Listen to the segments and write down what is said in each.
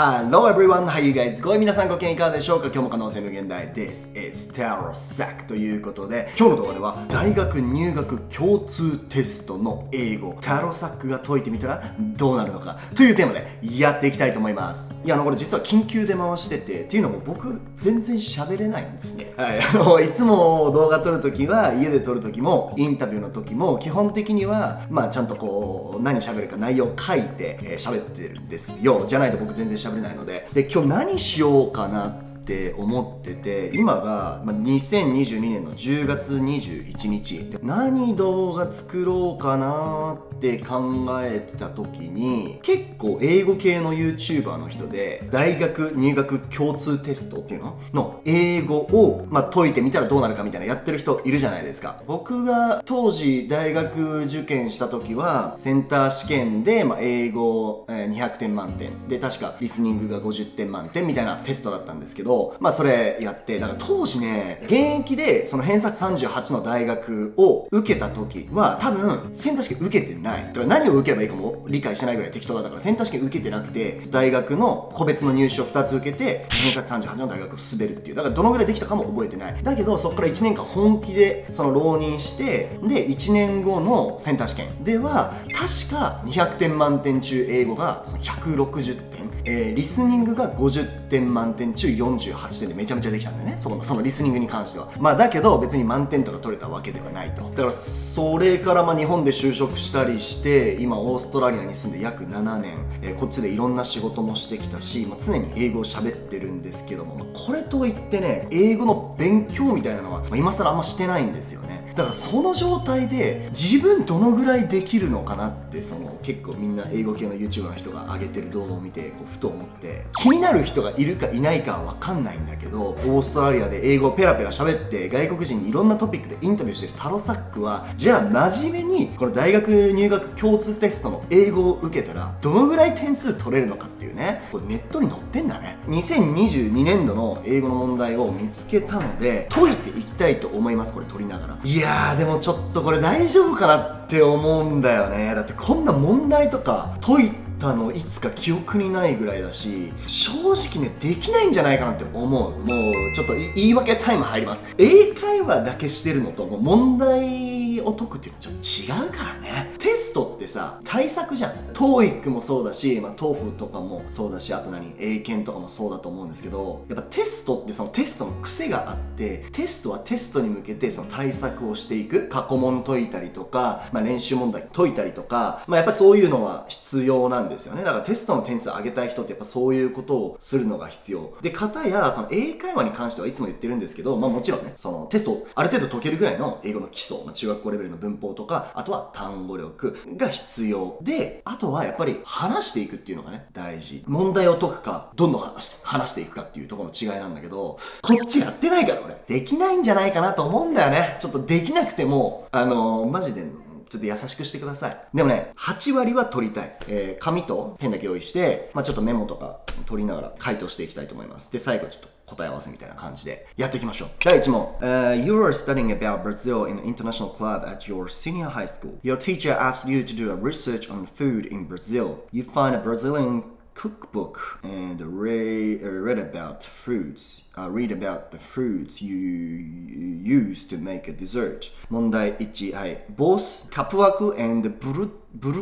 Hello everyone, how you guys? ごい皆さんご機嫌いかがでしょうか？今日も可能性無限大 This is Taro Sack ということで今日の動画では大学入学共通テストの英語 Taro s a c が解いてみたらどうなるのかというテーマでやっていきたいと思います。いやあのこれ実は緊急で回しててっていうのも僕全然喋れないんですね。はい。あのいつも動画撮るときは家で撮るときもインタビューの時も基本的にはまあちゃんとこう何喋るか内容を書いて喋、えー、ってるんですよ。じゃないと僕全然喋れないので。で今日何しようかなって思ってて今が2022年の10月21日。何動画作ろうかなって考えてた時に結構英語系の YouTuber の人で大学入学共通テストっていうの？の英語を、ま、解いてみたらどうなるかみたいなやってる人いるじゃないですか。僕が当時大学受験した時はセンター試験で、ま、英語200点満点。で確かリスニングが50点満点みたいなテストだったんですけどまあそれやってだから当時ね現役でその偏差値38の大学を受けた時は多分センター試験受けてない。ないだか何を受ければいいかも理解してないぐらい適当だったからセンター試験受けてなくて大学の個別の入試を2つ受けて偏差値38の大学を滑るっていう。だからどのぐらいできたかも覚えてない。だけどそこから1年間本気でその浪人してで1年後のセンター試験。では確か200点満点中英語がその160点。えー、リスニングが50点満点中48点でめちゃめちゃできたんだよね。そのそのリスニングに関しては。まあだけど別に満点とか取れたわけではないと。だからそれからまあ日本で就職したりして今オーストラリアに住んで約7年、えー、こっちでいろんな仕事もしてきたし、まあ、常に英語を喋ってるんですけども、まあ、これといってね英語の勉強みたいなのは、まあ、今更あんましてないんですよね。だからその状態で自分どのぐらいできるのかなってその結構みんな英語系の YouTuber の人が上げてる動画を見てこうふと思って気になる人がいるかいないかは分かんないんだけどオーストラリアで英語をペラペラ喋って外国人にいろんなトピックでインタビューしてるタロサックはじゃあ真面目にこの大学入学共通テストの英語を受けたらどのぐらい点数取れるのかっていうねこれネットに載ってんだね。2022年度の英語の問題を見つけたので解いていきたいと思いますこれ取りながら。いややーでもちょっとこれ大丈夫かなって思うんだよね。だってこんな問題とか解いたのいつか記憶にないぐらいだし正直ねできないんじゃないかなって思う。もうちょっと言い訳タイム入ります。英会話だけしてるのともう問題を解くっていうのはちょっと違うからね。テストってさ対策じゃん。TOEIC もそうだし、まあ、TOEFL とかもそうだしあと何英検とかもそうだと思うんですけどやっぱテストってそのテストの癖があってテストはテストに向けてその対策をしていく。過去問解いたりとか、まあ、練習問題解いたりとか、まあ、やっぱそういうのは必要なんですよね。だからテストの点数上げたい人ってやっぱそういうことをするのが必要。で方やその英会話に関してはいつも言ってるんですけど、まあ、もちろんねそのテストある程度解けるぐらいの英語の基礎、まあ、中学校レベルの文法とかあとは単語力が必要であとはやっぱり話していくっていうのがね大事問題を解くかどんどん話して話していくかっていうところの違いなんだけどこっちやってないから俺できないんじゃないかなと思うんだよねちょっとできなくてもあのー、マジでちょっと優しくしてください。でもね、8割は取りたい。えー、紙とペンだけ用意して、まあちょっとメモとか取りながら回答していきたいと思います。で、最後ちょっと答え合わせみたいな感じでやっていきましょう。第1問。Uh, you were studying about Brazil in an international club at your senior high school. Your teacher asked you to do a research on food in Brazil. You find a Brazilian cookbook and read, uh, read about fruits. Uh, read about the fruits you, you use to make a dessert. 問題1、はい。Both カプワク and ブル、ブル、 ブリ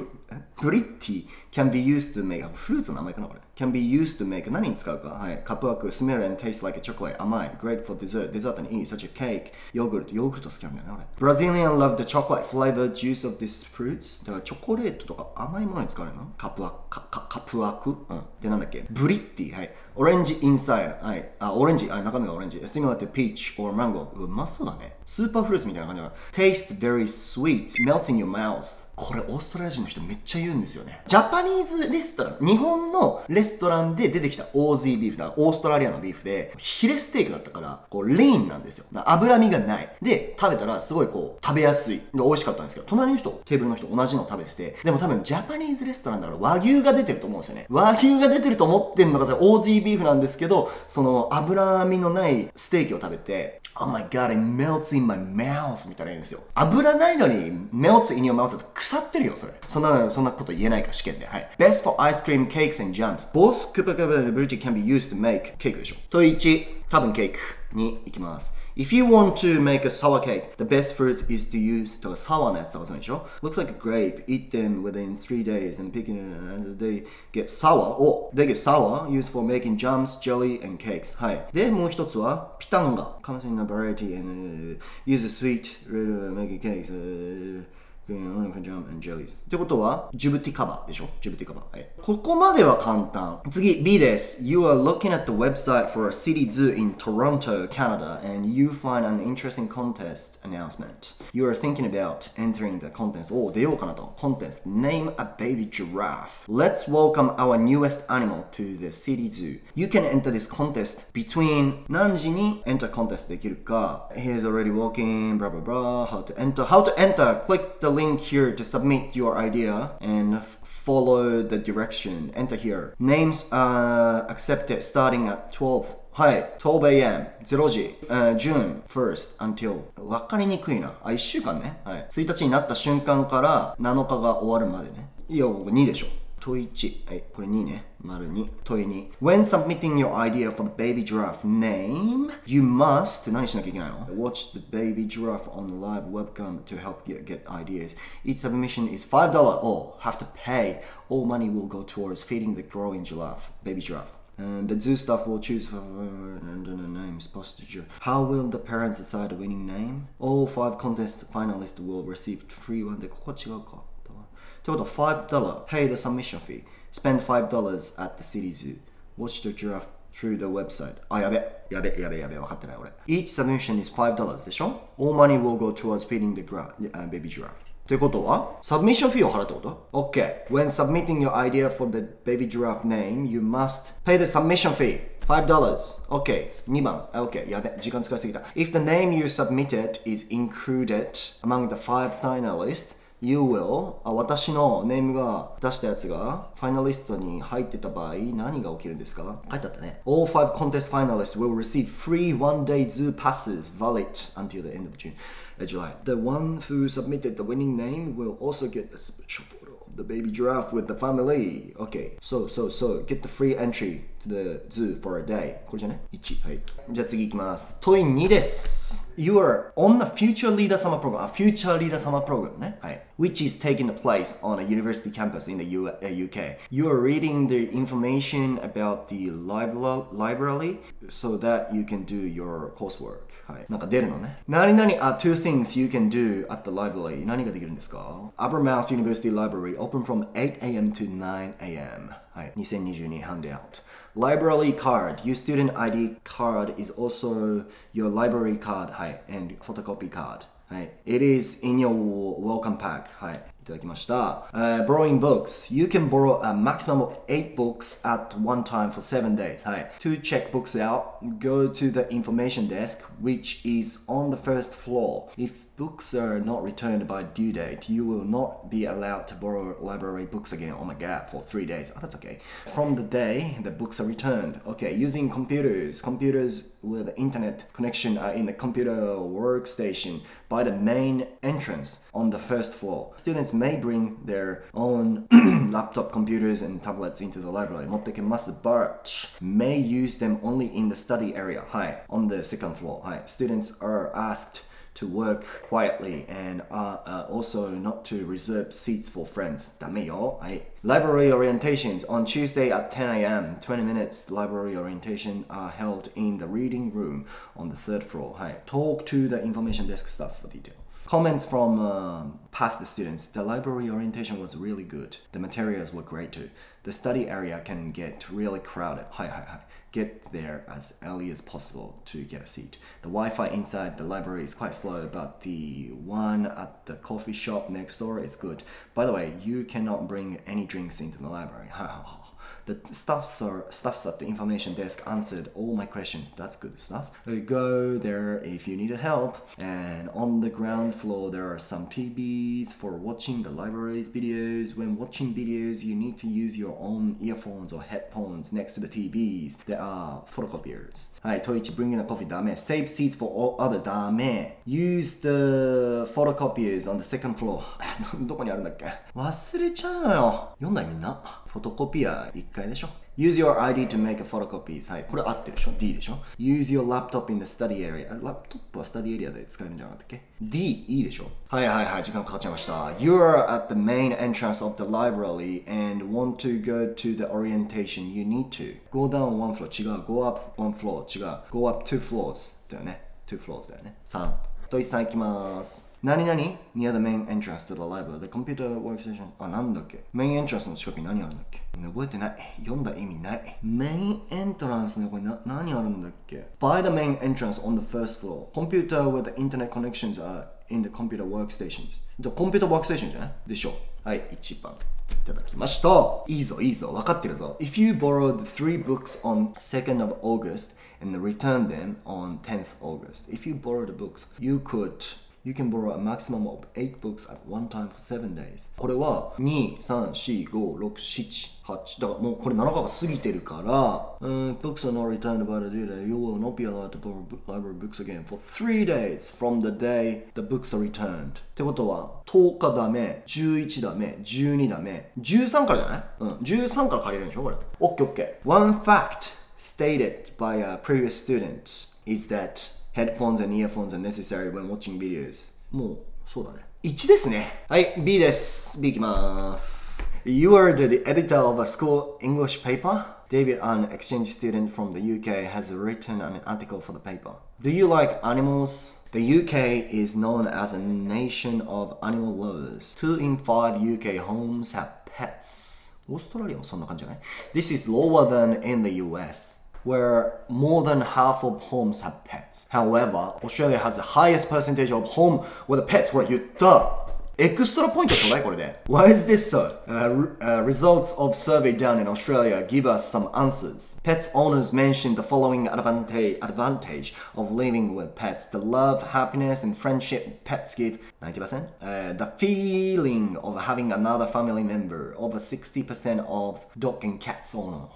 ッティ can be used to make フルーツの名前かなこれ can be used to make 何に使うかはいカップワーク smell and taste like a chocolate 甘い great for dessert デザートにいい such a cake ヨーグルトヨーグルト好きなんだよね俺 Brazilian love the chocolate flavored juice of these fruits だからチョコレートとか甘いものに使われるのカップワークカカップワークうんでなんだっけブリッティはいオレンジ inside はいあオレンジあ中身がオレンジ similar to peach or mango うまそうだねスーパーフルーツみたいな感じだ taste very sweet melts in your mouth これオーストラリア人の人めっちゃ言うんですよね。ジャパニーズレストラン、日本のレストランで出てきたオーズービーフだ、オーストラリアのビーフで、ヒレステーキだったから、こう、レインなんですよ。脂身がない。で、食べたらすごいこう、食べやすい。で、美味しかったんですけど、隣の人、テーブルの人同じの食べてて、でも多分ジャパニーズレストランだから和牛が出てると思うんですよね。和牛が出てると思ってんのがさ、オーズービーフなんですけど、その脂身のないステーキを食べて、Oh my god, it melts in my mouth みたいな言うんですよ。油ないのに melts in your mouth だと腐ってるよ、それ。そんな、そんなこと言えないから、試験で。はい。Best for ice cream, cakes and jams. Both Koopa Koopa and Bridget can be used to make cake でしょ。と1、多分ケークに行きます。If you want to make a sour cake, the best fruit is to use とか sour なやつとかそうでしょ Looks like a grape. Eat them within 3 days and pick it and they get sour. Oh, they get sour. Used for making jams, jelly and cakes. はい。で、もう一つはピタンガ。comes in a variety and、uh, use a sweet uh, making cakes. Uh, ジャム and jellies ってことはジュブティカバーでしょジュブティカバー、はい、ここまでは簡単次 B です You are looking at the website for a city zoo in Toronto, Canada and you find an interesting contest announcement You are thinking about entering the contest お出ようかなと Contest Name a baby giraffe Let's welcome our newest animal to the city zoo You can enter this contest between 何時に enter contest できるか He is already walking blah blah blah How to enter How to enter Click the link here to submit your idea and follow the direction. Enter here. Names are accepted starting at 12. はい、12am、0時、uh, June 1st until 分かりにくいな。あ、1週間ね。はい。1日になった瞬間から7日が終わるまでね。いや、僕2でしょ。問1。はい、これ2ね。丸2。問2。When submitting your idea for the baby giraffe name, you must 何しなきゃいけないの ?Watch the baby giraffe on the live webcam to help you get ideas. Each submission is $5 or have to pay. All money will go towards feeding the growing giraffe, baby giraffe. And the zoo staff will choose for and the names posture. How will the parents decide the winning name? All five contest finalists will receive free one. で、ここ違うか。ってことは5 pay the submission fee spend $5 at the city zoo watch the giraffe through the website あやべやべやべやべ分かってない俺 each submission is $5 でしょ all money will go towards feeding the gra- uh, baby giraffe ってことはサブミッションフィーを払うってこと ?OK. When submitting your idea for the baby giraffe name, you must pay the submission fee. $5. OK. 2番。OK. やべ。時間使いすぎた。If the name you submitted is included among the five finalists, You will あ私のネームが出したやつがファイナリストに入ってた場合何が起きるんですか書いてあったね All five contest finalists will receive free one-day zoo passes valid until the end of June uh, July The one who submitted the winning name will also get a special photo of the baby giraffe with the family Okay so so so get the free entry to the zoo for a day これじゃね1はいじゃあ次いきます問い2です You are on the Future Leader Summer Program, a Future Leader Summer Program, ね、はい、which is taking place on a university campus in the U UK. You are reading the information about the library so that you can do your coursework. はい。なんか出るのね。何々 are two things you can do at the library. 何ができるんですか Abermouth University Library open from 8am to 9am. はい。2022 handout. Library card. Your student ID card is also your library card. はい。and photocopy card. はい。It is in your welcome pack. はい。いただきました。Uh, borrowing books. You can borrow a maximum of 8 books at one time for 7 days. はい。To check books out, go to the information desk, which is on the first floor. If books are not returned by due date, you will not be allowed to borrow library books again. Oh my god, for three days. Oh, that's okay. From the day the books are returned. Okay, using computers. Computers with internet connection are in the computer workstation by the main entrance on the first floor. Students may bring their own laptop computers and tablets into the library. 持ってきます but may use them only in the study area. はい。on the second floor. はい。Students are asked to work quietly and uh, uh, also not to reserve seats for friends. ダメよ。はい。Library orientations on Tuesday at 10 a.m. 20 minutes library orientation are held in the reading room on the third floor. はい。Talk to the information desk staff for detail. Comments from um, past students. The library orientation was really good. The materials were great too. The study area can get really crowded. Hi, hi, hi. Get there as early as possible to get a seat. The Wi-Fi inside the library is quite slow, but the one at the coffee shop next door is good. By the way, you cannot bring any drinks into the library. Ha ha ha. The staffs are staffs at the information desk answered all my questions. That's good stuff. Uh, go there if you need help. And on the ground floor there are some TVs for watching the library's videos. When watching videos, you need to use your own earphones or headphones next to the TVs. There are photocopiers. はい、トイチ bring in a coffee ダメ。Save seats for all others ダメ。Use the photocopiers on the second floor どこにあるんだっけ忘れちゃうのよ。読んだみんな。 フォトコピア1階でしょ Use your ID to make a photocopies. はい、これ合ってるでしょ ?D でしょ ?Use your laptop in the study area. ラップトップはスタディエリアで使えるんじゃなかったっけ ?D、いいでしょはいはいはい、時間かかっちゃいました。You're at the main entrance of the library and want to go to the orientation. You need to. Go down one floor. 違う。Go up one floor. 違う。Go up two floors. だよね。two floors だよね。3。と一さんいきます。何々 ?near the main entrance to the library. The computer workstation. あ、なんだっけメインエントランスの近くに何あるんだっけ覚えてない。読んだ意味ない。メインエントランスの横にな何あるんだっけ ?By the main entrance on the first floor. Computer with the internet connections are in the computer workstations. じゃコンピューターワークステーションじゃないでしょはい、1番。いただきました。いいぞ、いいぞ。分かってるぞ。If you borrowed three books on 2nd of August and return them on 10th August, if you borrowed the books, you could You can borrow a maximum of 8 books at one time for 7 days. これは2、3、4、5、6、7、8だからもうこれ7日が過ぎてるから、uh, books are not returned by the due date. You will not be allowed to borrow library books again for 3 days from the day the books are returned. ってことは10日ダメ、11ダメ、12ダメ、13からじゃないうん、13から借りるんでしょこれ。OKOK。One fact stated by a previous student is that headphones and earphones are necessary when watching videos もうそうだね1ですねはい B です B いきます You are the editor of a school English paper David, an exchange student from the UK, has written an article for the paper. Do you like animals? The UK is known as a nation of animal lovers. Two in five UK homes have pets. オーストラリアもそんな感じじゃない This is lower than in the US where more than half of homes have pets. However, Australia has the highest percentage of home with pets where you duh エクストラポイントちょうだいこれで。Why is this so? Uh, uh, results of survey done in Australia give us some answers. Pet owners mentioned the following advantage, advantage of living with pets. The love, happiness, and friendship pets give 90%. Uh, the feeling of having another family member. Over 60% of dog and cats owner.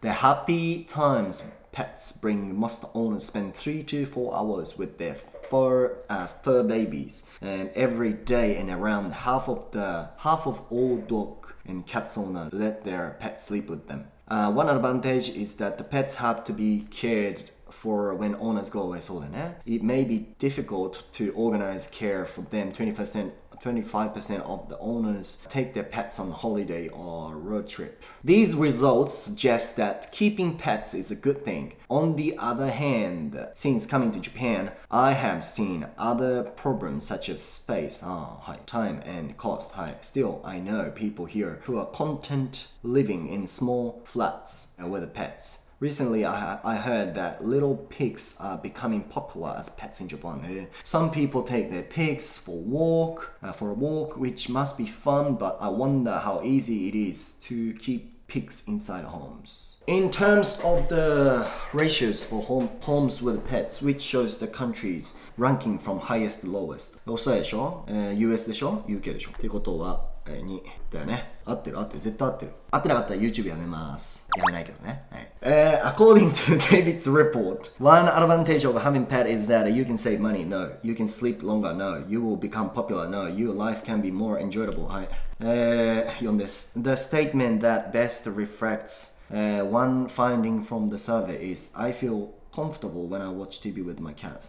The happy times pets bring most owners spend 3 to 4 hours with their fur uh, fur babies and every day and around half of the half of all dog and cats owners let their pets sleep with them uh, one advantage is that the pets have to be cared for when owners go away そうだね It may be difficult to organize care for them 20% 25% of the owners take their pets on holiday or road trip. These results suggest that keeping pets is a good thing. On the other hand, since coming to Japan, I have seen other problems such as space, ah, time and cost. Still, I know people here who are content living in small flats with pets. Recently, I, I heard that little pigs are becoming popular as pets in Japan. Some people take their pigs for walk, uh, for a walk, which must be fun, but I wonder how easy it is to keep pigs inside homes. In terms of the ratios for home, homes with pets, which shows the countries ranking from highest to lowest. オーストラリアでしょ、えー、US でしょ ?UK でしょってことは、 対に。だよね。合ってる合ってる。絶対合ってる。合ってなかったら YouTube やめます。やめないけどね。はい。えー、according to David's report, one advantage of having pet is that you can save money, no. You can sleep longer, no. You will become popular, no. Your life can be more enjoyable, はい。えー、4です。The statement that best reflects、uh, one finding from the survey is I feel comfortable when I watch TV with my cat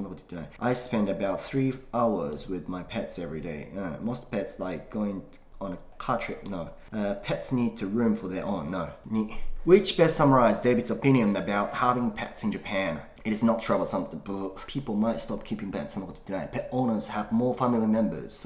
I spend about three hours with my pets every day、うん、most uh, pets like going on a car trip. No. Uh, pets need to room for their own. No. Which best summarizes David's opinion about having pets in Japan? It is not troublesome, but people might stop keeping pets. Pet owners have more family members.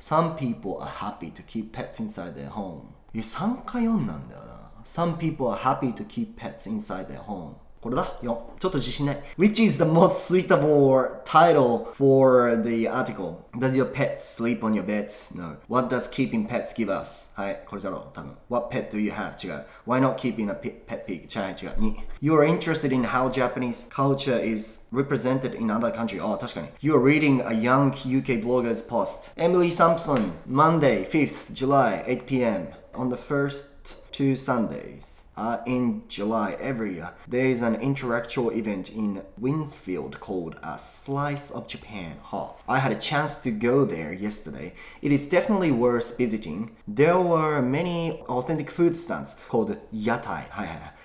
Some people are happy to keep pets inside their home. 3か4なんだよな。Some people are happy to keep pets inside their home. これだよ。ちょっと自信ない。Which is the most suitable title for the article? Does your pet sleep on your bed? No. What does keeping pets give us? はい、これだろう、多分。What pet do you have? 違う。Why not keeping a pet pig? 違う、違う。2. You are interested in how Japanese culture is represented in other countries. あ、確かに。You are reading a young UK blogger's post. Emily Sampson, Monday, 5th July, 8 p.m. On the first two Sundays. Uh, in July every year, there is an intellectual event in Winsfield called A Slice of Japan. Huh. I had a chance to go there yesterday. It is definitely worth visiting. There were many authentic food stands called yatai,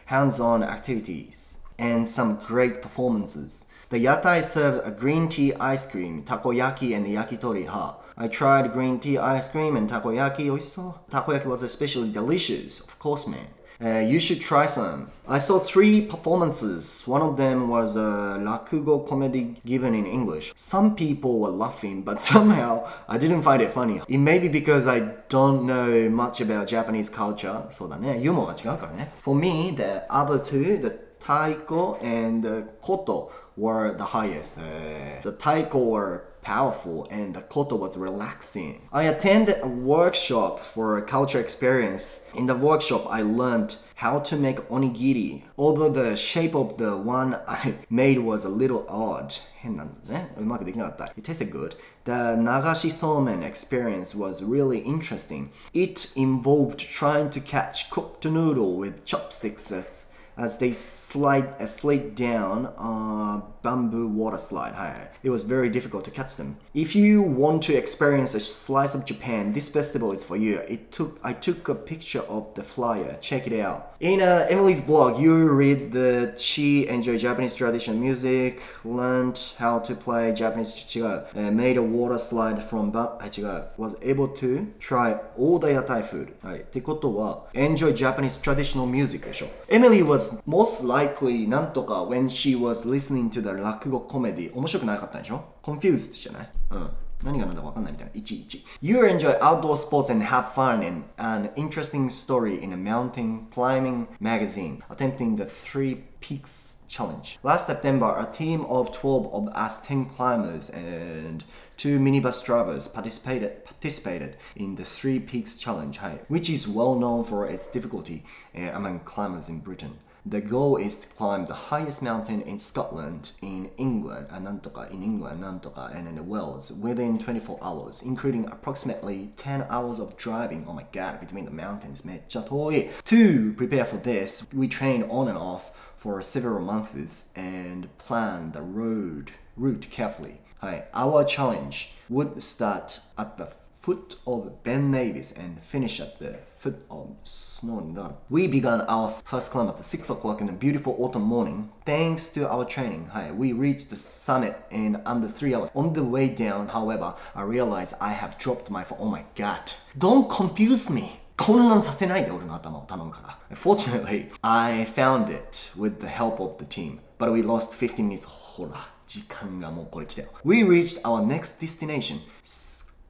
hands-on activities, and some great performances. The yatai served a green tea ice cream, takoyaki, and yakitori. ha. I tried green tea ice cream and takoyaki. Takoyaki was especially delicious, of course, man. Uh, you should try some. I saw three performances. One of them was a rakugo comedy given in English. Some people were laughing, but somehow I didn't find it funny. It may be because I don't know much about Japanese culture. そうだね。ユーモアが違うからね。For me, the other two, the taiko and the koto, were the highest. Uh, the taiko were powerful and the koto was relaxing. I attended a workshop for a culture experience. In the workshop, I learned how to make onigiri. Although the shape of the one I made was a little odd. It tasted good. The nagashi somen experience was really interesting. It involved trying to catch cooked noodle with chopsticks as they slide uh, slid down a bamboo water slide. It was very difficult to catch them. If you want to experience a slice of Japan, this festival is for you. It took I took a picture of the flyer. Check it out. In uh, Emily's blog, you read that she enjoyed Japanese traditional music, learned how to play Japanese chiga, uh, made a water slide from ba- was able to try all the yatai food. はい。ってことは、enjoy Japanese traditional music でしょ。Emily was most likely なんとか when she was listening to the 落語コメディ面白くなかったんでしょ ?confused じゃないうん。 何が何だか分かんないみたいな。11。You enjoy outdoor sports and have fun in an interesting story in a mountain climbing magazine attempting the Three Peaks Challenge. Last September, a team of 12 of us 10 climbers and two minibus drivers participated participated in the Three Peaks Challenge, which is well known for its difficulty uh, among climbers in Britain. The goal is to climb the highest mountain in Scotland, in England, uh, and in England, and in the Wales within 24 hours, including approximately 10 hours of driving. Oh my god, between the mountains, To prepare for this, we train on and off for several months and plan the road route carefully. Hi, our challenge would start at the foot of Ben Nevis and finish at the foot of Snow We began our first climb at 6 o'clock in a beautiful autumn morning. Thanks to our training, hi, we reached the summit in under 3 hours. On the way down, however, I realized I have dropped my phone. Oh my god. Don't confuse me. 混乱させないで俺の頭を頼むから。Fortunately, I found it with the help of the team. But we lost 15 minutes. ほら、時間がもうこれ来たよ。We reached our next destination,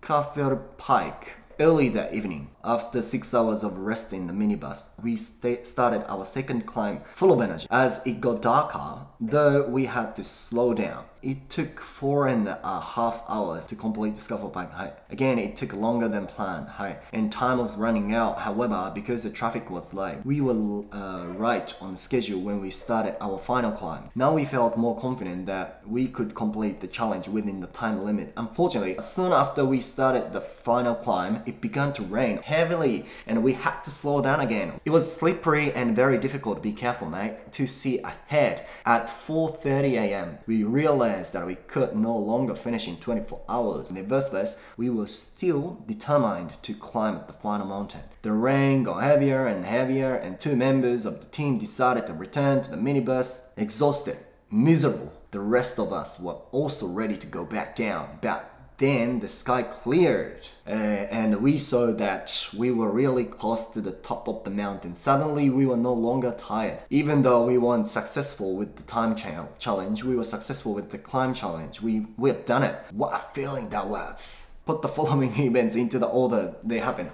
Scafell Pike. Early that evening, after six hours of rest in the minibus, we started our second climb full of energy. As it got darker, though we had to slow down, it took four and a half hours to complete the Scafell Pike height. Again, it took longer than planned and time was running out. However, because the traffic was light, we were uh, right on schedule when we started our final climb. Now we felt more confident that we could complete the challenge within the time limit. Unfortunately, soon after we started the final climb, it began to rain heavily, and we had to slow down again. It was slippery and very difficult. Be careful, mate. To see ahead at 4:30 a.m., we realized realized that we could no longer finish in 24 hours. Nevertheless, we were still determined to climb the final mountain. The rain got heavier and heavier, and two members of the team decided to return to the minibus, exhausted, miserable. The rest of us were also ready to go back down, but then the sky cleared uh, and we saw that we were really close to the top of the mountain. Suddenly, we were no longer tired. Even though we weren't successful with the time challenge, we were successful with the climb challenge. We, we have done it. What a feeling that was. Put the following events into the order they happened.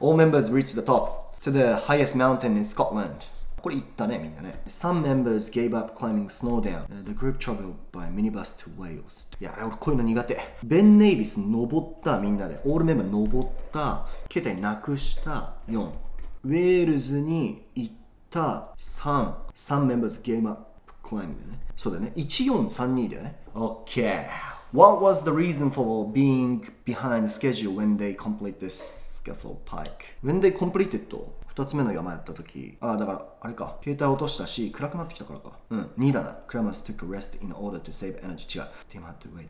All members reached the top to the highest mountain in Scotland. これ言ったねみんなね Some members gave up climbing snow down. The group traveled by minibus to Wales いや俺こういうの苦手ベン・ネイビス登ったみんなでオールメンバー登った携帯なくした4ウェールズに行った3 Some members gave up climbing だよねそうだよね1432だよね OK What was the reason for being behind the schedule when they complete this scaffold pike? When they completed 2つ目の山やった時ああだからあれか。携帯落としたし暗くなってきたからか。うん。2だな。Cramus took a rest in order to save energy 違う。Tim had to wait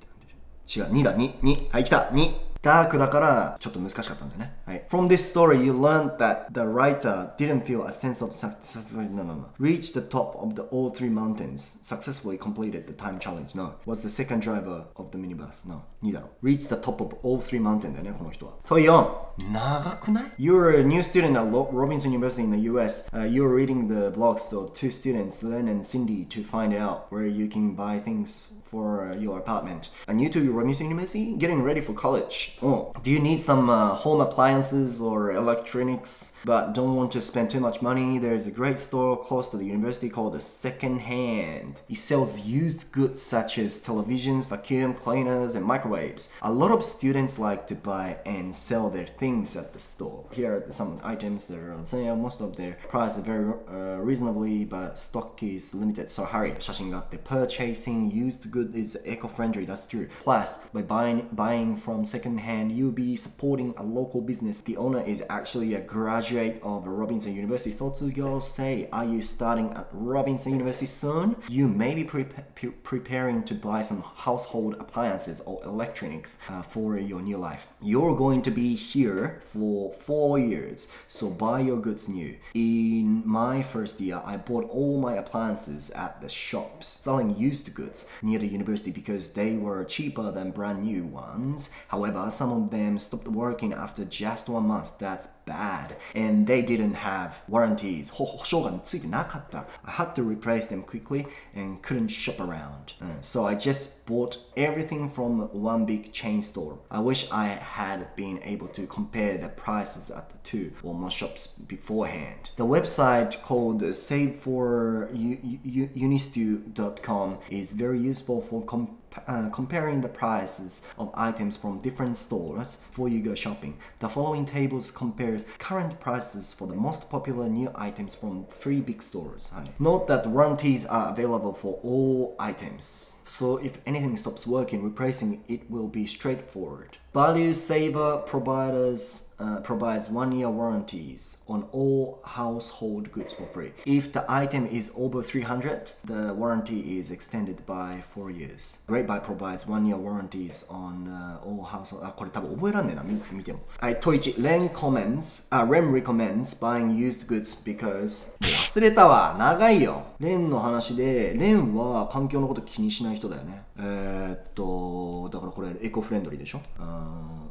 違う、2だ、2、2。はい、来た、2。ダークだからちょっと難しかったんだよね。はい。From this story, you learned that the writer didn't feel a sense of success. No, no, no. Reached the top of the all three mountains. Successfully completed the time challenge. No. Was the second driver of the minibus. No. 2だろ。Reached the top of all three mountains だよね、この人は。と4。長くない ?You're a new student at Robinson University in the US.、Uh, you're reading the blogs of two students, Len and Cindy, to find out where you can buy things for your apartment. Are new to Robinson University? Getting ready for college. Oh, do you need some uh, home appliances or electronics but don't want to spend too much money? There's a great store close to the university called the Second Hand. It sells used goods such as televisions, vacuum cleaners, and microwaves. A lot of students like to buy and sell their things at the store. Here are some items that are on sale. Most of their price is very uh, reasonably, but stock is limited. So hurry. 写真があって purchasing used goods good is eco-friendly, that's true. Plus, by buying buying from secondhand, you'll be supporting a local business. The owner is actually a graduate of Robinson University. So to go say, are you starting at Robinson University soon? You may be pre pre preparing to buy some household appliances or electronics uh, for your new life. You're going to be here for four years, so buy your goods new. In my first year, I bought all my appliances at the shops selling used goods near the university because they were cheaper than brand new ones. However, some of them stopped working after just one month. That's bad. And they didn't have warranties. 保証がついてなかった。I had to replace them quickly and couldn't shop around. Uh, so I just bought everything from one big chain store. I wish I had been able to compare the prices at the two or more shops beforehand. The website called saveforunistu.com is very useful for com uh, comparing the prices of items from different stores before you go shopping. The following tables compares current prices for the most popular new items from three big stores. Note that warranties are available for all items. So if anything stops working, replacing it will be straightforward. Value Saver providers uh, provides one-year warranties on all household goods for free. If the item is over 300, the warranty is extended by four years. Great Buy provides one-year warranties on uh, all household. Uh, あ、これ多分覚えらんねえな、見,見ても。はい、トイチ、Len comments,、uh, Len recommends buying used goods because 忘れたわ、長いよ。レンの話で、レンは環境のこと気にしない人だよね。えー、っと、だからこれエコフレンドリーでしょ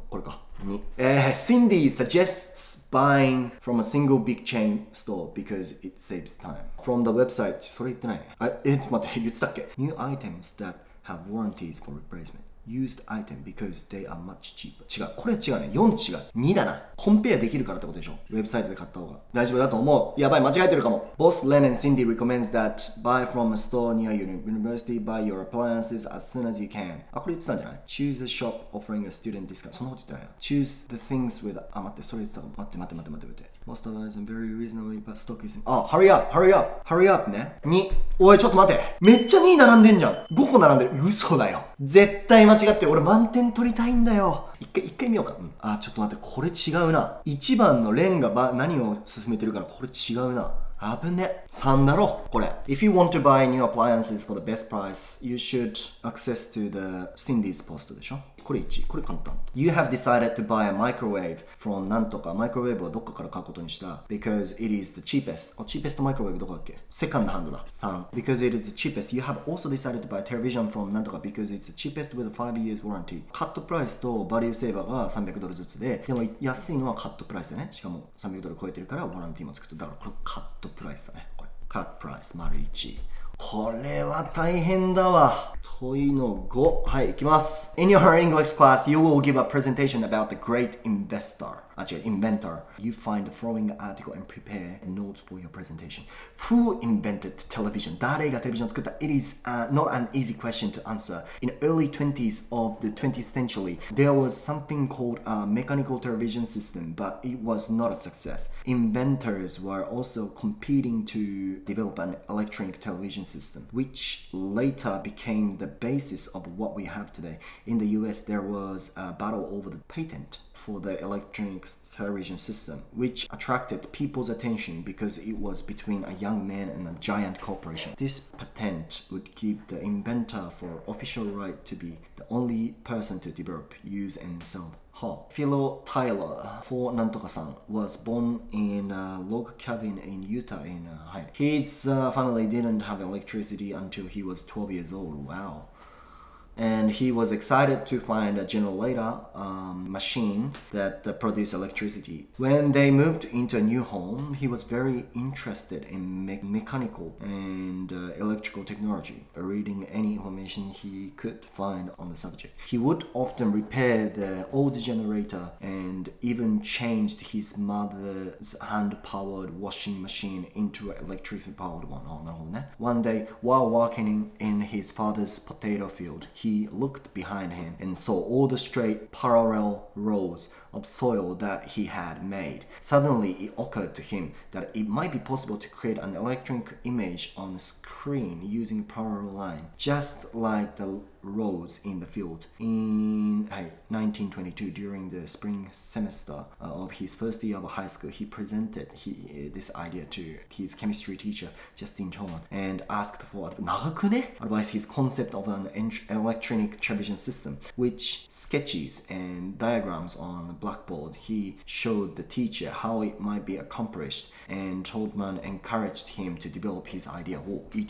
これか。2. え Cindy suggests buying from a single big chain store because it saves time. From the website, それ言ってないね。あ、え、待って、言ってたっけ ?New items that have warranties for replacement. Used item because they are much cheaper 違うこれ違うね4違う2だなコンペアできるからってことでしょウェブサイトで買った方が大丈夫だと思うやばい間違えてるかも Both Len and Cindy recommends that buy from a store near your university buy your appliances as soon as you can あこれ言ってたんじゃない Choose a shop offering a student discount そんなこと言ってないな Choose the things with あ待ってそれ言ってたかも待って待って待って待って待って Most of them very reasonably but stock is あ Hurry up hurry up hurry up ね2おいちょっと待ってめっちゃ2並んでんじゃん5個並んでる嘘だよ絶対待間違って俺満点取りたいんだよ一回一回見ようか、うん、あちょっと待ってこれ違うな1番のレンがば何を進めてるからこれ違うな危ね。3だろ、これ。If you want to buy new appliances for the best price, you should access to the Cindy's post でしょこれ1、これ簡単。You have decided to buy a microwave from なんとか、マイクロウェーブはどっかから買うことにした。Because it is the cheapest. あ、cheapest マイクロウェーブどこだっけセカンドハンドだ。3. Because it is the cheapest. You have also decided to buy a television from なんとか because it's the cheapest with a 5 years warranty. カットプライスとバリューセーバーが300ドルずつで、でも安いのはカットプライスだね。しかも300ドル超えてるからワランティーもつくと。だからこれカットプライスだね。これ。カットプライス丸1。これは大変だわ。問いの5。はい、いきます。In your English class, you will give a presentation about the great investor. あ、違う、inventor. You find the following article and prepare notes for your presentation. Who invented television? 誰がテレビジョンを作った It is、uh, not an easy question to answer. In the early 20s of the 20th century, there was something called a mechanical television system, but it was not a success. Inventors were also competing to develop an electronic television system, which later became the basis of what we have today. In the US, there was a battle over the patent for the electronic television system, which attracted people's attention because it was between a young man and a giant corporation. This patent would give the inventor for official right to be the only person to develop, use, and sell. Huh. Philo Tyler for Nantoka-san was born in a log cabin in Utah. In uh, hi. his uh, family didn't have electricity until he was 12 years old. Wow and he was excited to find a generator um, machine that uh, produced electricity. When they moved into a new home, he was very interested in me mechanical and uh, electrical technology, reading any information he could find on the subject. He would often repair the old generator and even changed his mother's hand-powered washing machine into an electricity-powered one. One day, while working in, in his father's potato field, he looked behind him and saw all the straight parallel rows of soil that he had made. Suddenly, it occurred to him that it might be possible to create an electronic image on a screen using parallel line, just like the roles in the field. In 1922, during the spring semester uh, of his first year of high school, he presented he, uh, this idea to his chemistry teacher, Justin Chon, and asked for advice his concept of an electronic television system, which sketches and diagrams on the blackboard. He showed the teacher how it might be accomplished, and Tolman encouraged him to develop his idea. Oh, 이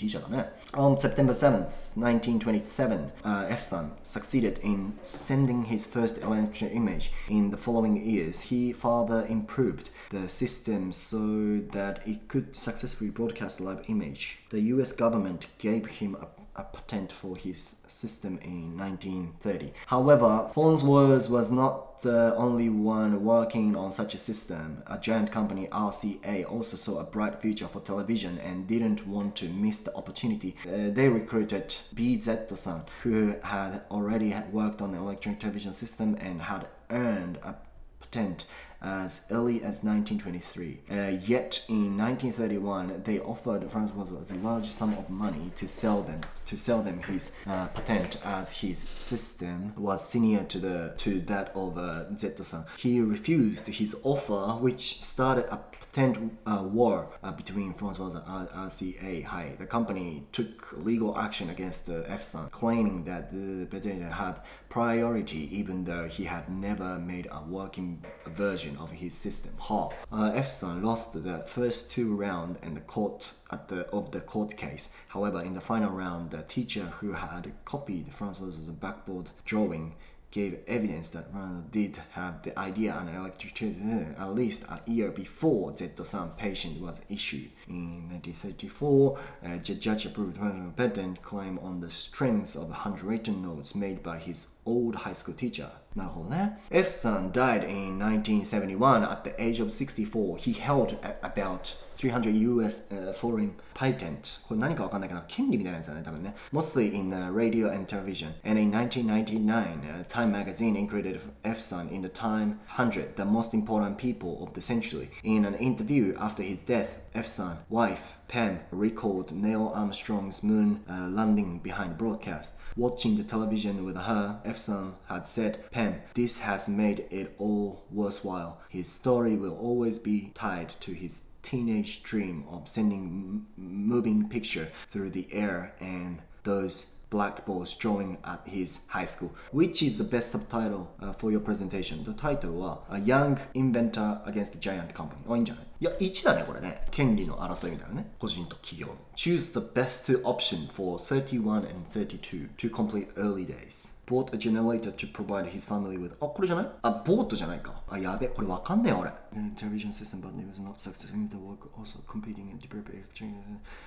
On September 7th, 1927, uh, succeeded in sending his first electronic image. In the following years, he further improved the system so that it could successfully broadcast live image. The US government gave him a a patent for his system in 1930. However, Farnsworth was not the only one working on such a system. A giant company, RCA, also saw a bright future for television and didn't want to miss the opportunity. Uh, they recruited B. Zetto-san, who had already worked on the electronic television system and had earned a patent as early as 1923. Uh, yet in 1931, they offered Farnsworth a large sum of money to sell them to sell them his uh, patent as his system was senior to the to that of uh, Zetto-san. He refused his offer, which started a patent uh, war uh, between Farnsworth and RCA. Hi, the company took legal action against the F-Sun, claiming that the patent had priority even though he had never made a working version of his system. Ha. Uh, lost the first two rounds in the court at the of the court case. However, in the final round, the teacher who had copied Francois's backboard drawing gave evidence that Ronald did have the idea on electricity at least a year before Zetto-san patent was issued. In 1934, uh, the judge approved Ronald's patent claim on the strength of handwritten notes made by his old high school teacher. なるほどね。F-san died in 1971 at the age of 64. He held a- about 300 US、uh, foreign patent. これ何かわかんないけど、権利みたいなやつだね、多分ね。Mostly in、uh, radio and television. And in 1999, uh, Time magazine included F-san in the Time 100, the most important people of the century. In an interview after his death, F-san, wife, Pam, recalled Neil Armstrong's moon uh, landing behind broadcast. Watching the television with her, F-san had said, Pam, this has made it all worthwhile. His story will always be tied to his teenage dream of sending moving picture through the air and those blackboards drawing at his high school. Which is the best subtitle uh, for your presentation? The title は A Young Inventor Against the Giant Company. あ、いいんじゃない いや、1だね、これね。権利の争いみたいなね。個人と企業の。Choose the best option for 31 and 32 to complete early days. Bought a generator to provide his family with あ、これじゃないあ、ボートじゃないか。あ、やべ、これわかんねえ俺。Television system but it was not successful in the work also competing and developing electricity,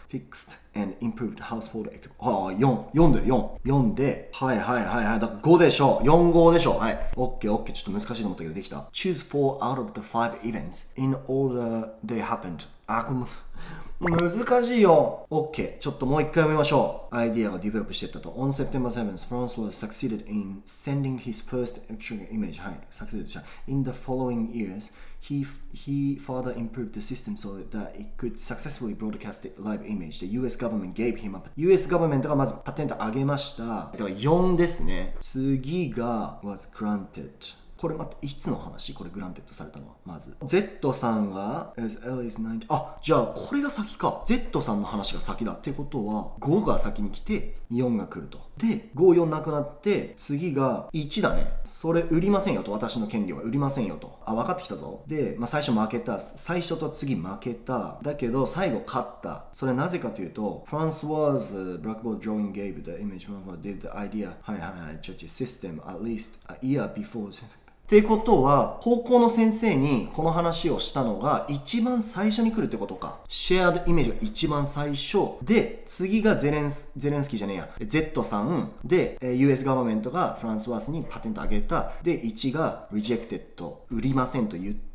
fixed and improved household equipment あ、4、4で4。4で、はいはいはいはい。だから5でしょ。4、5でしょ。はい。OK、OK。ちょっと難しいと思ったけどできた。Choose 4 out of the 5 events in order they happened. あ、これも。難しいよ OK ちょっともう一回読みましょうアイディアがディベロップしていったと On September 7th France was succeeded in sending his first actual image はい succeeded した In the following years he, he further improved the system so that it could successfully broadcast the live image The US government gave him a US government がまずパテント上げましただから4ですね次が was granted これまたいつの話？これグランテッドされたのは？まず。Z さんが as is 90あじゃあこれが先か。Z さんの話が先だってことは5が先に来て4が来ると。で54なくなって次が1だね。それ売りませんよと。私の権利は売りませんよと。あ分かってきたぞ。で、まあ、最初負けた。最初と次負けた。だけど最後勝った。それなぜかというと Francois Blackboard Drawing gave the image did the idea. はいはいはい。Judge system at least a year before ってことは、高校の先生にこの話をしたのが一番最初に来るってことか。シェアードイメージが一番最初。で、次がゼレンス、ゼレンスキーじゃねえや。Z さん。で、US ガバメントがフランスワースにパテントあげた。で、1が rejected。売りませんと言って。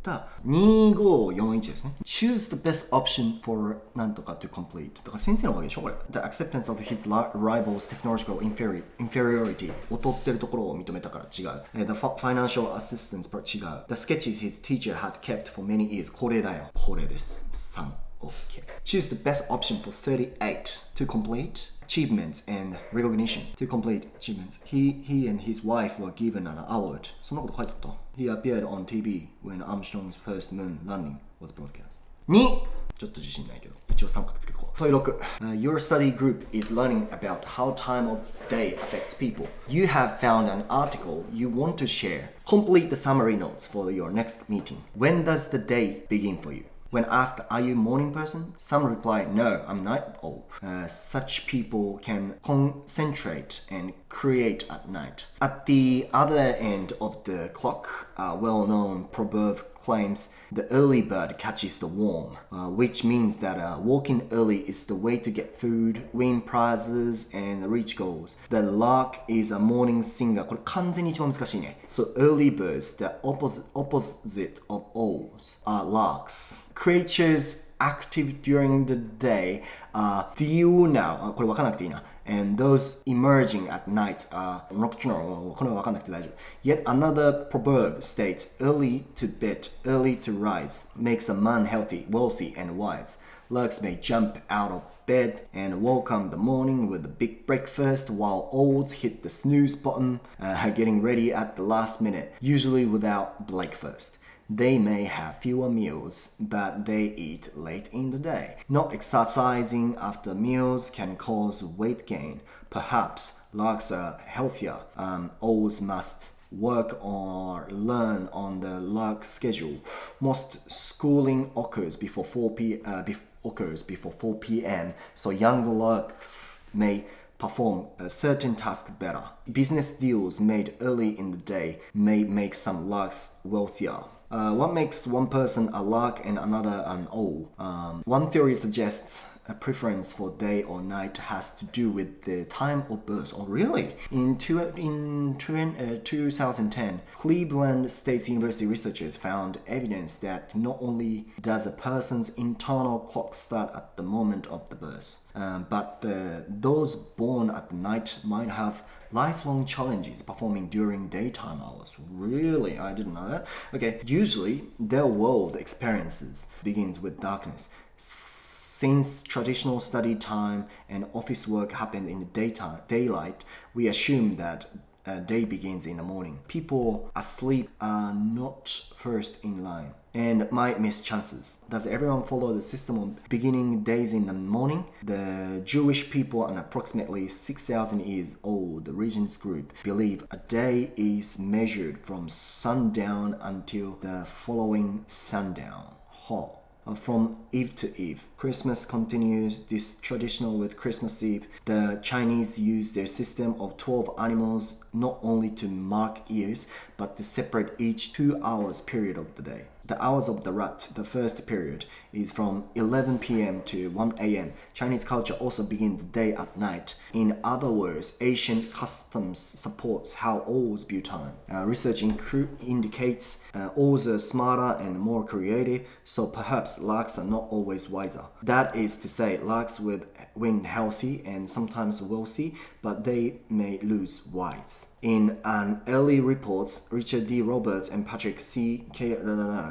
2541ですね。choose the best option for なんとか to complete. だか先生のおかげでしょこれ。The acceptance of his rival's technological inferiority 劣ってるところを認めたから違う。The financial assistance 違う。The sketches his teacher had kept for many years これだよ。これです。3。OK. Choose the best option for 38 to complete achievements and recognition to complete achievements. He, he and his wife were given an award. そんなこと書いてあった He appeared on TV when Armstrong's first moon landing was broadcast. 2! ちょっと自信ないけど、一応三角つけこう。問い6、uh, Your study group is learning about how time of day affects people. You have found an article you want to share. Complete the summary notes for your next meeting. When does the day begin for you? When asked, Are you a morning person? Some reply, No, I'm night owl. Uh, such people can concentrate and create at night. At the other end of the clock, a well known proverb claims the early bird catches the worm, uh, which means that uh, walking early is the way to get food, win prizes, and reach goals. The lark is a morning singer. これ完全に一番難しいね。So early birds, the opposite, opposite of owls, are larks creatures active during the day are diurnal これ分かんなくていいな and those emerging at night are nocturnal これは分かんなくて大丈夫 Yet another proverb states early to bed, early to rise makes a man healthy, wealthy and wise Larks may jump out of bed and welcome the morning with a big breakfast while owls hit the snooze button, uh, getting ready at the last minute, usually without breakfast. They may have fewer meals, but they eat late in the day. Not exercising after meals can cause weight gain. Perhaps larks are healthier. Um, owls must work or learn on the lark schedule. Most schooling occurs before 4 p. Uh, occurs before 4 p.m. So young larks may perform a certain task better. Business deals made early in the day may make some larks wealthier. Uh, what makes one person a lark and another an owl? Um, one theory suggests a preference for day or night has to do with the time of birth. Oh, really? In, two, in two, uh, 2010, Cleveland State University researchers found evidence that not only does a person's internal clock start at the moment of the birth, um, but those born at night might have lifelong challenges performing during daytime hours. Really? I didn't know that. Okay, usually their world experiences begins with darkness. Since traditional study time and office work happened in the daytime, daylight, we assume that uh, day begins in the morning. People asleep are not first in line and might miss chances. Does everyone follow the system of beginning days in the morning? The Jewish people and approximately 6,000 years old Regents group believe a day is measured from sundown until the following sundown. Huh. Uh, from Eve to Eve. Christmas continues this traditional with Christmas Eve. The Chinese use their system of 12 animals not only to mark years but to separate each 2 hours period of the day. The hours of the rat, the first period, is from 11 p.m. to 1 a.m. Chinese culture also begins the day at night. In other words, Asian customs supports how view time. Uh, research indicates uh, Olds are smarter and more creative, so perhaps larks are not always wiser. That is to say, larks will win healthy and sometimes wealthy, but they may lose wise. In an early reports, Richard D. Roberts and Patrick C. K.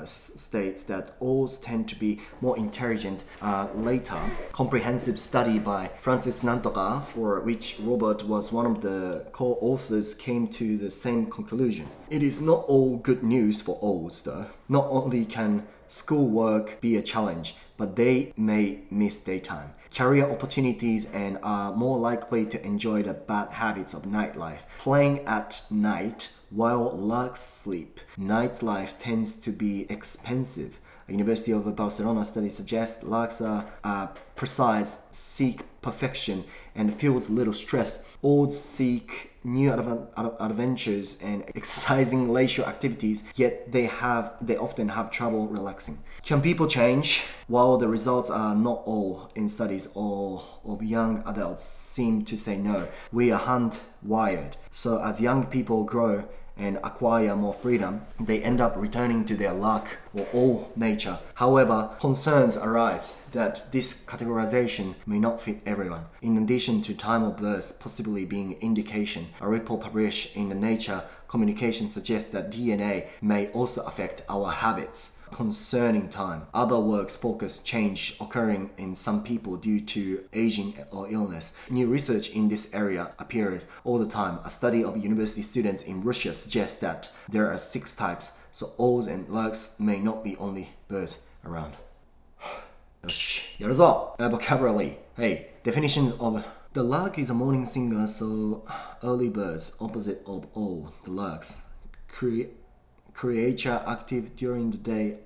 state that owls tend to be more intelligent. Uh, later, comprehensive study by Francis Nantoka, for which Robert was one of the co-authors, came to the same conclusion. It is not all good news for owls, though. Not only can schoolwork be a challenge, but they may miss daytime, career opportunities, and are more likely to enjoy the bad habits of nightlife. Playing at night while larks sleep, nightlife tends to be expensive. University of Barcelona study suggests larks are uh, precise, seek perfection, and feels little stress. All seek new adv- adventures and exercising leisure activities, yet they have they often have trouble relaxing. Can people change? While the results are not all in studies all of young adults seem to say no. We are hand wired. So as young people grow and acquire more freedom, they end up returning to their luck or all nature. However, concerns arise that this categorization may not fit everyone. In addition to time of birth possibly being indication, a report published in the Nature Communication suggests that DNA may also affect our habits concerning time. Other works focus change occurring in some people due to aging or illness. New research in this area appears all the time. A study of university students in Russia suggests that there are six types, so owls and larks may not be only birds around. よし、やるぞ uh, Vocabulary. Hey, definition of the lark is a morning singer, so early birds, opposite of all the larks. Cre- creature active during the day.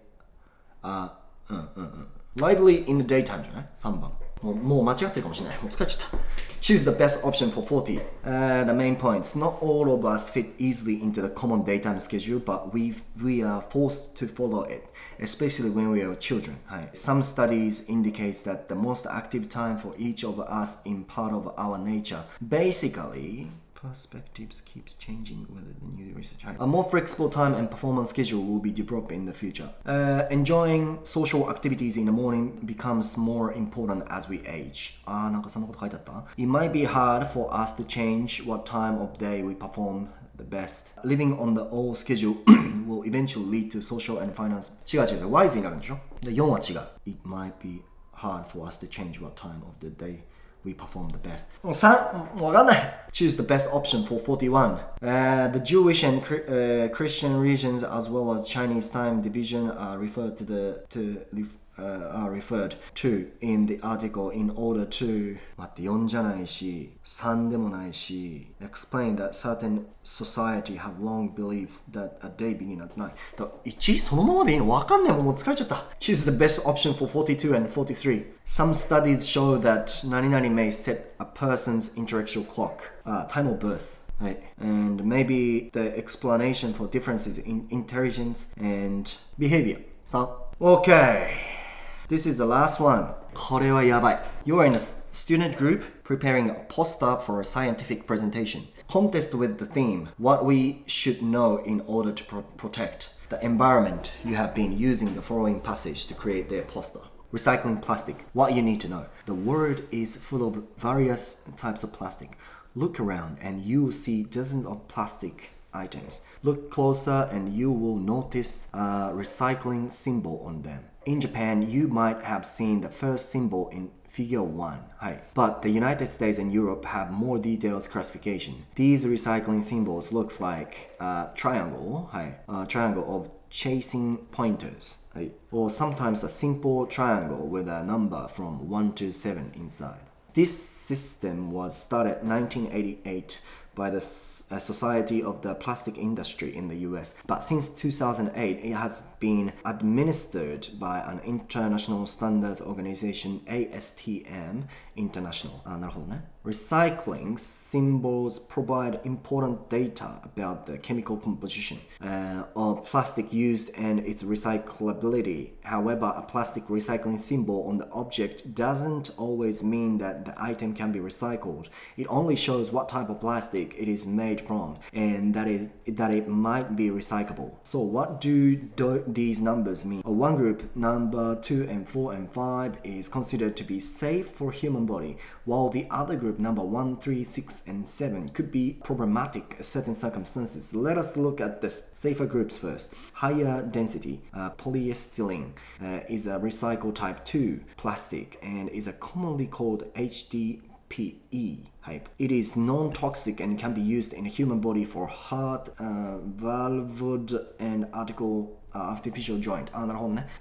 あ、うんうんうん。lively in the daytime じゃない ?3 番。もうもう間違ってるかもしれない。もう疲れちゃった。Choose the best option for 40. Uh, the main points. Not all of us fit easily into the common daytime schedule, but we we are forced to follow it, especially when we are children. はい。Some studies indicates that the most active time for each of us in part of our nature. Basically, perspectives keeps changing with the new research. A more flexible time and performance schedule will be developed in the future. Uh, enjoying social activities in the morning becomes more important as we age. あーなんかそんなこと書いてあった It might be hard for us to change what time of day we perform the best. Living on the old schedule will eventually lead to social and finance. 違う違う違う、wise になるんでしょで ?4 は違う。It might be hard for us to change what time of the day we perform the best. 3、わかんない Choose the best option for 41. Uh, the Jewish and uh, Christian regions as well as Chinese time division are referred to the to uh, are referred to in the article in order to 待って4じゃないし3でもないし explain that certain society have long believed that a day begin at night だ1そのままでいいのわかんないもんもう疲れちゃった choose the best option for 42 and 43 some studies show that 何々 may set a person's intellectual clock uh, time of birth Right. And maybe the explanation for differences in intelligence and behavior. So, okay. This is the last one. これはやばい. You are in a student group preparing a poster for a scientific presentation. Contest with the theme What we should know in order to pro protect the environment. You have been using the following passage to create their poster. Recycling plastic. What you need to know. The world is full of various types of plastic. Look around and you will see dozens of plastic items. Look closer and you will notice a recycling symbol on them. In Japan, you might have seen the first symbol in figure 1. Hi. But the United States and Europe have more detailed classification. These recycling symbols looks like a triangle, a triangle of chasing pointers, or sometimes a simple triangle with a number from 1 to 7 inside. This system was started 1988 by the S- uh, Society of the Plastic Industry in the US. But since 2008, it has been administered by an international standards organization, ASTM International. あなるほどね。 Recycling symbols provide important data about the chemical composition uh, of plastic used and its recyclability. However, a plastic recycling symbol on the object doesn't always mean that the item can be recycled. It only shows what type of plastic it is made from and that it, that it might be recyclable. So, what do, do these numbers mean? Uh, one group, number 2 and 4 and 5, is considered to be safe for human body, while the other group, number 1, 3, 6, and 7, could be problematic in certain circumstances. Let us look at the safer groups first. Higher density, uh, polyethylene, uh, is a recycled type 2 plastic and is a commonly called HDPE. Type. It is non-toxic and can be used in the human body for heart, uh, valve, and article uh, artificial joint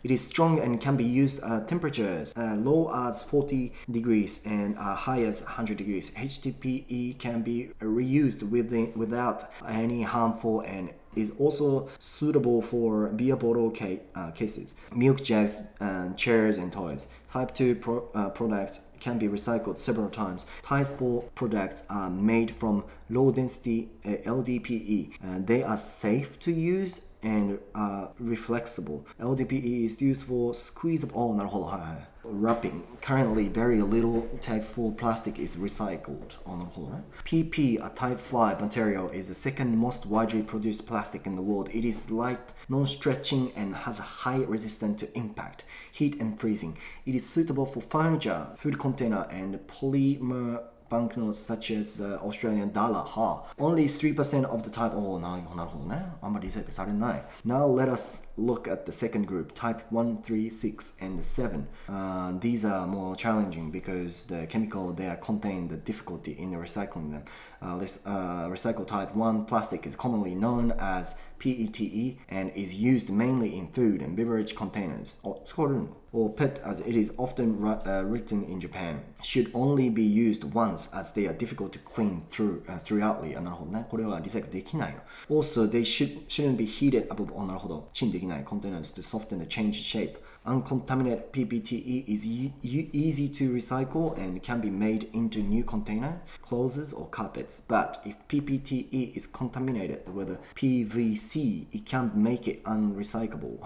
It is strong and can be used at temperatures uh, low as 40 degrees and uh, high as 100 degrees. HDPE can be reused within, without any harmful and is also suitable for beer bottle ca uh, cases, milk jugs, and uh, chairs and toys. Type 2 pro uh, products can be recycled several times. Type 4 products are made from low density LDPE LDPE. they are safe to use and are reflexible. LDPE is used for squeeze of oh なるほどはいはい wrapping. Currently, very little Type 4 plastic is recycled. あなるほどね PP, a Type 5 material, is the second most widely produced plastic in the world. It is light, non-stretching, and has a high resistance to impact, heat, and freezing. It is suitable for furniture, food container, and polymer banknotes such as uh, Australian dollar は only 3% of the type おおなるほどねあんまりリサイクルされない now let us look at the second group type 1 3 6 and 7 uh, these are more challenging because the chemical there contain the difficulty in recycling them uh, this uh, recycled type 1 plastic is commonly known as PETE and is used mainly in food and beverage containers お使われるの or PET as it is often ri- uh, written in Japan should only be used once as they are difficult to clean through uh, throughoutly あなるほどねこれはリサイクルできないの also they should, shouldn't be heated above あなるほどチンできない containers to soften the change shape Uncontaminated PPTE is e- easy to recycle and can be made into new container, clothes, or carpets. But if PPTE is contaminated with PVC, it can make it unrecyclable.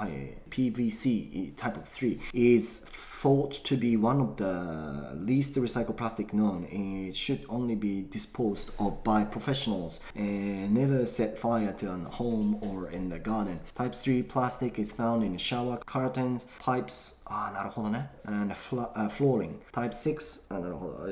PVC type of 3 is thought to be one of the least recycled plastic known. It should only be disposed of by professionals and never set fire to a home or in the garden. Type 3 plastic is found in shower curtains, Types, ああなるほどね and fla- uh, flooring. Type 6, あなるほど、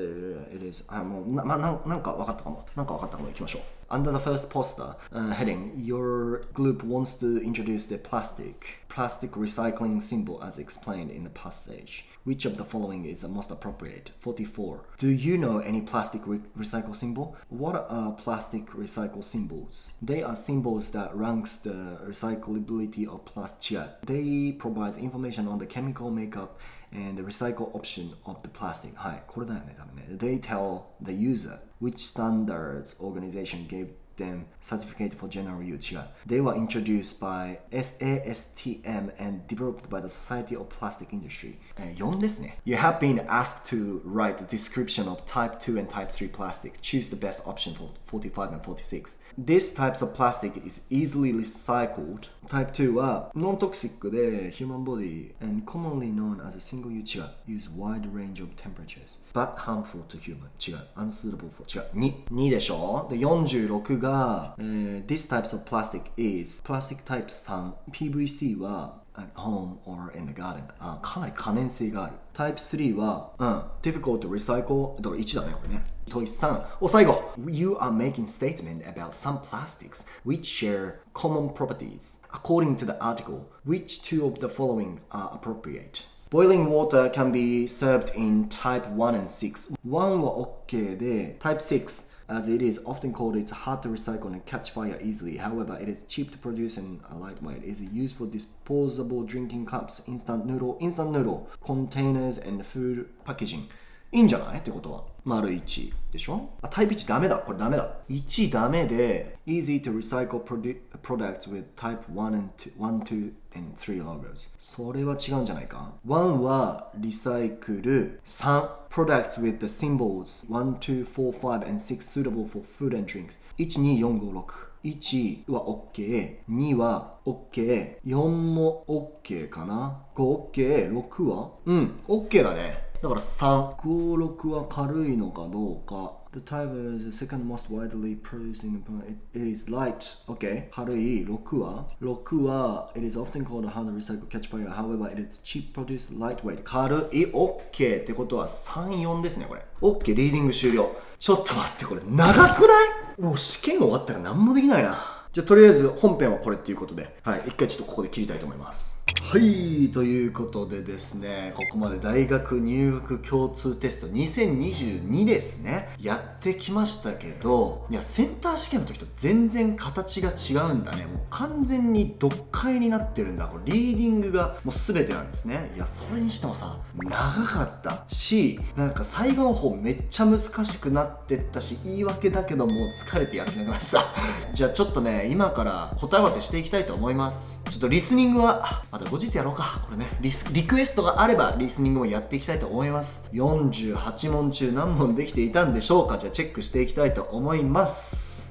it is あもうな,、まあ、ななんか分かったかも。なんか分かったかも。いきましょう。Under the first poster uh, heading, your group wants to introduce the plastic plastic recycling symbol as explained in the passage. Which of the following is the most appropriate? 44. Do you know any plastic re- recycle symbol? What are plastic recycle symbols? They are symbols that ranks the recyclability of plastic. They provide information on the chemical makeup and the recycle option of the plastic. はい、これだよね、多分ね。They tell the user which standards organization gave them certificate for general use 違う They were introduced by SASTM and developed by the Society of Plastic Industry、えー、 4ですね You have been asked to write a description of type 2 and type 3 plastic Choose the best option for 45 and 46 These types of plastic is easily recycled Type 2はノントクシックで human body and commonly known as a single use 違う Use wide range of temperatures but harmful to human 違う unsuitable for 違う2 2でしょで46が、えー This types of plastic is plastic type 3 PVC は at home or in the garden あかなり可燃性がある Type 3は、うん、difficult to recycle だから1だねこれね問い3お最後 You are making statement about some plastics which share common properties according to the article which two of the following are appropriate Boiling water can be served in type 1 and 6 1は OK で type 6 as it is often called, it's hard to recycle and catch fire easily. However, it is cheap to produce and lightweight. It is used for disposable drinking cups, instant noodle, instant noodle containers, and food packaging. いいんじゃないってことは。丸1でしょあ、タイプ1ダメだ。これダメだ。1ダメで、easy to recycle products with type 1 and 2, 1, 2 and 3 logos. それは違うんじゃないか ?1 はリサイクル、3 products with the symbols 1, 2, 4, 5 and 6 suitable for food and drinks. 1, 2, 4, 5, 6。1は OK、2は OK、4も OK かな ?5 OK、6はうん、OK だね。だから3、5、6は軽いのかどうか。The type is the second most widely produced in it, it is light. OK. 軽い。6は ?6 は It is often called a hard recycle catch fire. However, it is cheap produced lightweight. 軽い。OK ってことは3、4ですね、これ。OK、リーディング終了。ちょっと待って、これ長くないもう試験終わったら何もできないな。じゃあとりあえず本編はこれっていうことで、はい、一回ちょっとここで切りたいと思います。はい、ということでですね、ここまで大学入学共通テスト2022ですね、やってきましたけど、いや、センター試験の時と全然形が違うんだね。もう完全に読解になってるんだ。これリーディングがもう全てなんですね。いや、それにしてもさ、長かった？し、なんか最後の方めっちゃ難しくなってったし、言い訳だけどもう疲れてやる気なくなってさ。じゃあちょっとね、今から答え合わせしていきたいと思います。ちょっとリスニングは、また後日やろうか。これね、リスリクエストがあればリスニングもやっていきたいと思います。48問中何問できていたんでしょうか？じゃあチェックしていきたいと思います。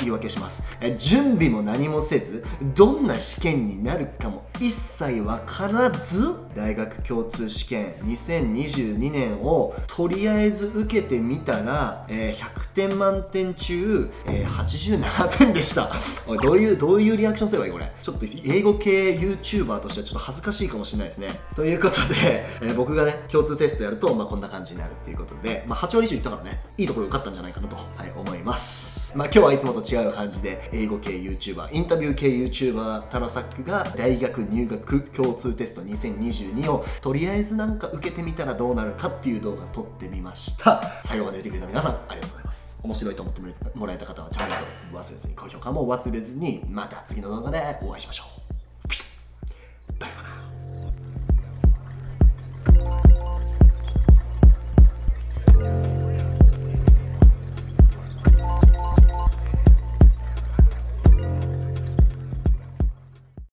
言い訳します準備も何もせずどんな試験になるかも一切分からず大学共通試験2022年をとりあえず受けてみたら、えー、100点満点中、えー、87点でした。おいどういうどういうリアクションすればいいこれ？ちょっと英語系 YouTuber としてはちょっと恥ずかしいかもしれないですね。ということで、えー、僕がね共通テストやると、まあ、こんな感じになるっていうことで、まあ、8割以上いったからねいいところ受かったんじゃないかなと、はい、思います。まあ今日はいつもと違う感じで英語系 YouTuber インタビュー系 YouTuber タロサックが大学入学共通テスト2022をとりあえずなんか受けてみたらどうなるかっていう動画撮ってみました。最後まで見てくれた皆さんありがとうございます。面白いと思ってもらえた方はチャンネル忘れずに高評価も忘れずにまた次の動画でお会いしましょう。バイバイ